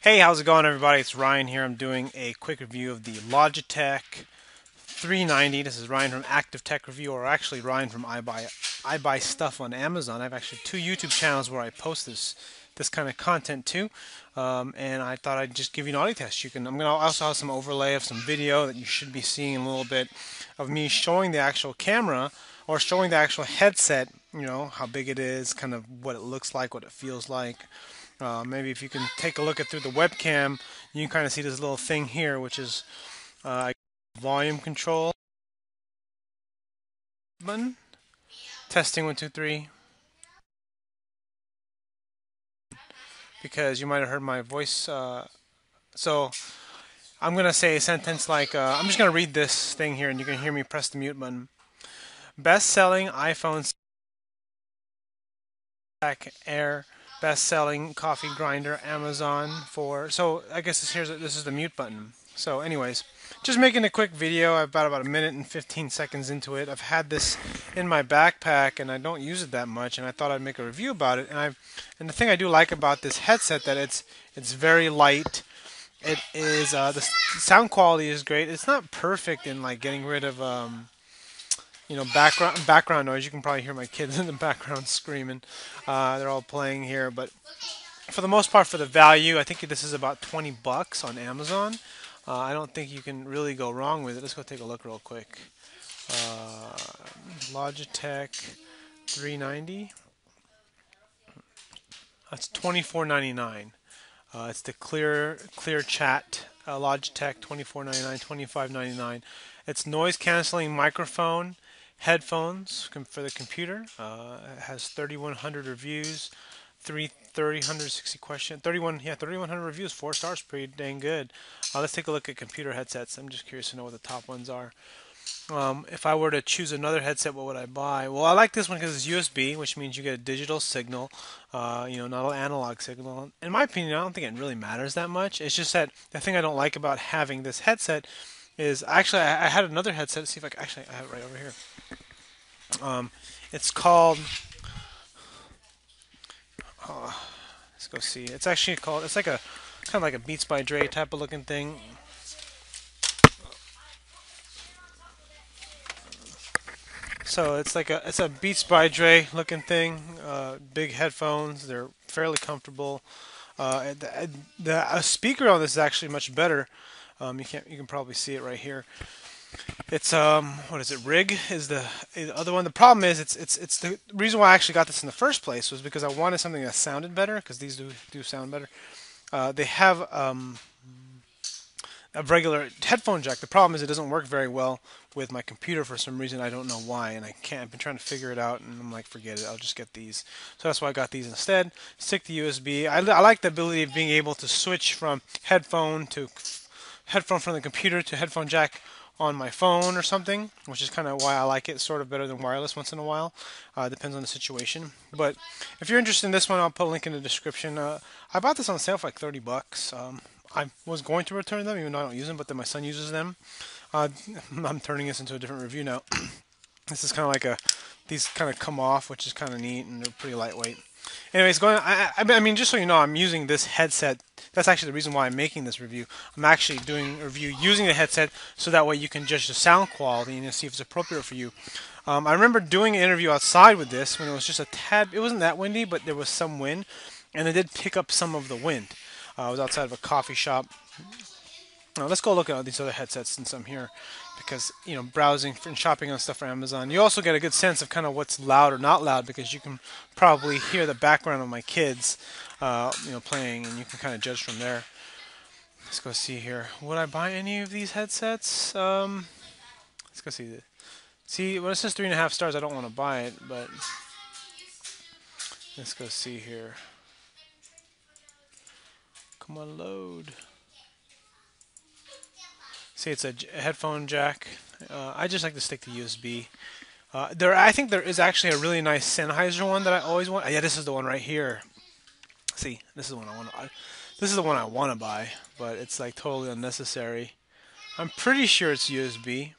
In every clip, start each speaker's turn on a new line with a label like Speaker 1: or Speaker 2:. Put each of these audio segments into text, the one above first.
Speaker 1: Hey, how's it going, everybody? It's Ryan here. I'm doing a quick review of the Logitech 390. This is Ryan from Active Tech Review, or actually Ryan from I Buy I Buy Stuff on Amazon. I have actually two YouTube channels where I post this this kind of content too, um, and I thought I'd just give you an audio test. You can. I'm gonna also have some overlay of some video that you should be seeing a little bit of me showing the actual camera or showing the actual headset. You know how big it is, kind of what it looks like, what it feels like. Uh, maybe if you can take a look at through the webcam, you can kind of see this little thing here, which is uh, volume control button. Testing one, two, three. Because you might have heard my voice. Uh, so I'm going to say a sentence like, uh, I'm just going to read this thing here and you can hear me press the mute button. Best selling iPhone Air best-selling coffee grinder Amazon for so I guess this here's this is the mute button. So anyways just making a quick video. I've about about a minute and 15 seconds into it. I've had this in my backpack and I don't use it that much and I thought I'd make a review about it. And I and the thing I do like about this headset that it's it's very light. It is uh, the sound quality is great. It's not perfect in like getting rid of um, you know background background noise. You can probably hear my kids in the background screaming. Uh, they're all playing here, but for the most part, for the value, I think this is about 20 bucks on Amazon. Uh, I don't think you can really go wrong with it. Let's go take a look real quick. Uh, Logitech 390. That's 24.99. Uh, it's the clear clear chat uh, Logitech 24.99, 25.99. It's noise canceling microphone headphones for the computer. Uh, it has 3,100 reviews, 3,360 questions, 31 yeah 3,100 reviews, four stars, pretty dang good. Uh, let's take a look at computer headsets. I'm just curious to know what the top ones are. Um, if I were to choose another headset, what would I buy? Well, I like this one because it's USB, which means you get a digital signal, uh, you know, not an analog signal. In my opinion, I don't think it really matters that much. It's just that the thing I don't like about having this headset is actually I, I had another headset. Let's see if I can, actually I have it right over here. Um, it's called. Oh, let's go see. It's actually called. It's like a kind of like a Beats by Dre type of looking thing. So it's like a it's a Beats by Dre looking thing. Uh, big headphones. They're fairly comfortable. Uh, the, the speaker on this is actually much better. Um, you can you can probably see it right here. It's um what is it? Rig is the, the other one. The problem is it's it's it's the reason why I actually got this in the first place was because I wanted something that sounded better because these do do sound better. Uh, they have um, a regular headphone jack. The problem is it doesn't work very well with my computer for some reason. I don't know why, and I can't. I've been trying to figure it out, and I'm like, forget it. I'll just get these. So that's why I got these instead. Stick the USB. I, I like the ability of being able to switch from headphone to headphone from the computer to headphone jack on my phone or something, which is kind of why I like it sort of better than wireless once in a while. Uh, depends on the situation. But if you're interested in this one, I'll put a link in the description. Uh, I bought this on sale for like 30 bucks. Um, I was going to return them, even though I don't use them, but then my son uses them. Uh, I'm turning this into a different review now. this is kind of like a, these kind of come off, which is kind of neat, and they're pretty lightweight. Anyways, going. I, I mean, just so you know, I'm using this headset. That's actually the reason why I'm making this review. I'm actually doing a review using the headset, so that way you can judge the sound quality and see if it's appropriate for you. Um, I remember doing an interview outside with this when it was just a tad. It wasn't that windy, but there was some wind, and it did pick up some of the wind. Uh, I was outside of a coffee shop. Now let's go look at all these other headsets since I'm here because you know browsing and shopping on stuff for Amazon, you also get a good sense of kind of what's loud or not loud because you can probably hear the background of my kids, uh, you know, playing, and you can kind of judge from there. Let's go see here. Would I buy any of these headsets? Um, let's go see. See, when it says three and a half stars, I don't want to buy it, but let's go see here. Come on, load. See, it's a headphone jack. Uh, I just like to stick to USB. Uh, there, I think there is actually a really nice Sennheiser one that I always want. Yeah, this is the one right here. See, this is the one I want. To, this is the one I want to buy, but it's like totally unnecessary. I'm pretty sure it's USB.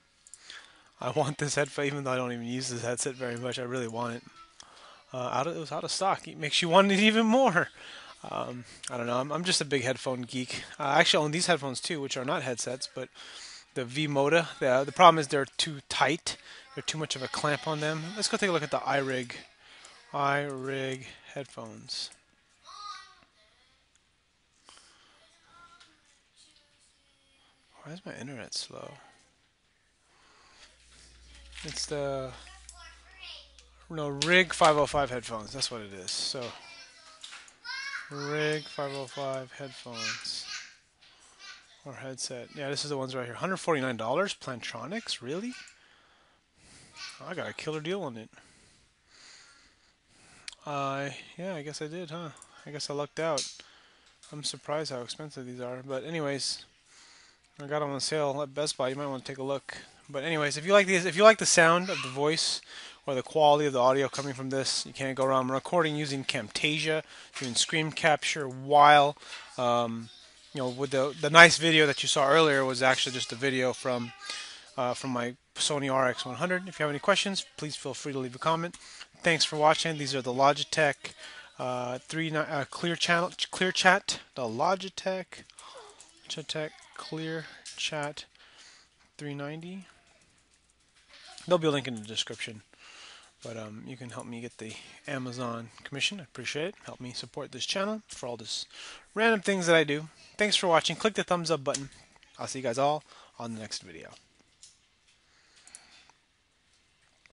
Speaker 1: I want this headphone, even though I don't even use this headset very much. I really want it. Uh, out of, it was out of stock. It makes you want it even more. Um, I don't know. I'm, I'm just a big headphone geek. Uh, I actually own these headphones too, which are not headsets, but the V Moda. The, the problem is they're too tight. They're too much of a clamp on them. Let's go take a look at the iRig. iRig headphones. Why is my internet slow? It's the no Rig 505 headphones. That's what it is. So Rig 505 headphones or headset. Yeah, this is the ones right here. $149 Plantronics, really? I got a killer deal on it. Uh, yeah, I guess I did, huh? I guess I lucked out. I'm surprised how expensive these are. But anyways, I got them on sale at Best Buy. You might want to take a look. But anyways, if you like these, if you like the sound of the voice or the quality of the audio coming from this, you can't go wrong. I'm recording using Camtasia, doing screen capture while, um, you know, with the the nice video that you saw earlier was actually just a video from uh, from my Sony RX100. If you have any questions, please feel free to leave a comment. Thanks for watching. These are the Logitech uh, three uh, clear channel clear chat. The Logitech Logitech Clear Chat 390. There'll be a link in the description. But um, you can help me get the Amazon commission. I appreciate it. Help me support this channel for all this random things that I do. Thanks for watching. Click the thumbs up button. I'll see you guys all on the next video.